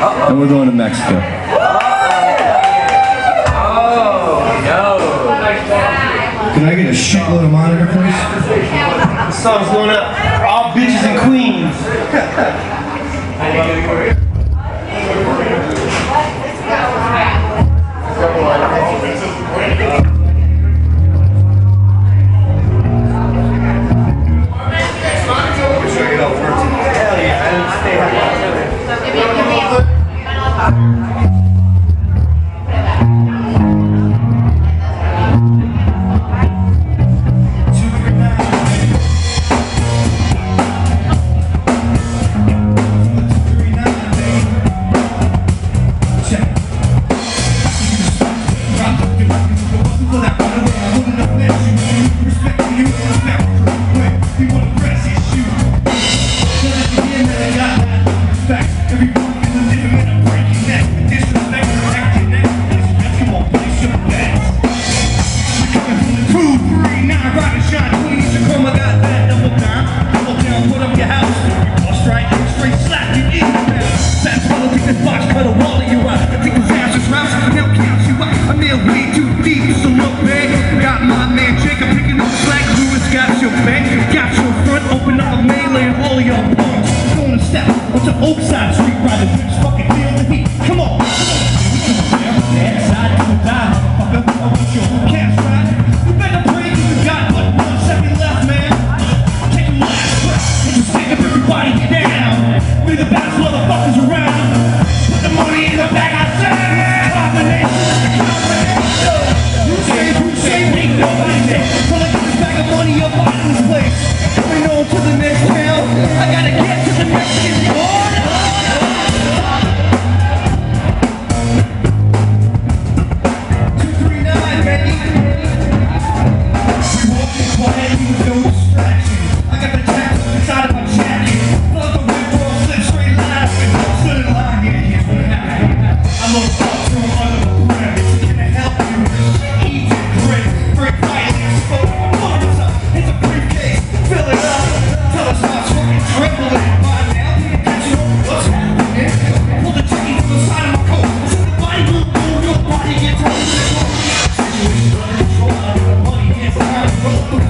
and we're going to Mexico. Oh, no. Can I get a shitload of monitor, please? The song's going up for all bitches and queens. Ha, ha, ha. bounce motherfuckers around. Put the money in the bag. Música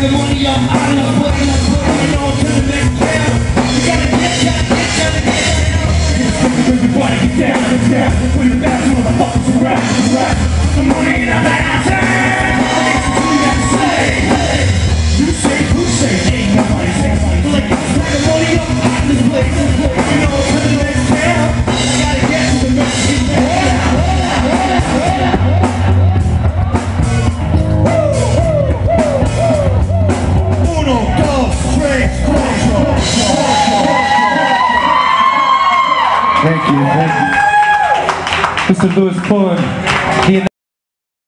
stack the money up, I'm not putting up, putting on to the next round. You gotta get shot, get shot, get shot. Bring your body, get down, get down. When you're back, you motherfuckers are right, you're right. The money in the mountain. You say, who say, ain't nobody's. Like, stack the money up, I'm this place, this place, you know. You. Mr. Louis Pullen.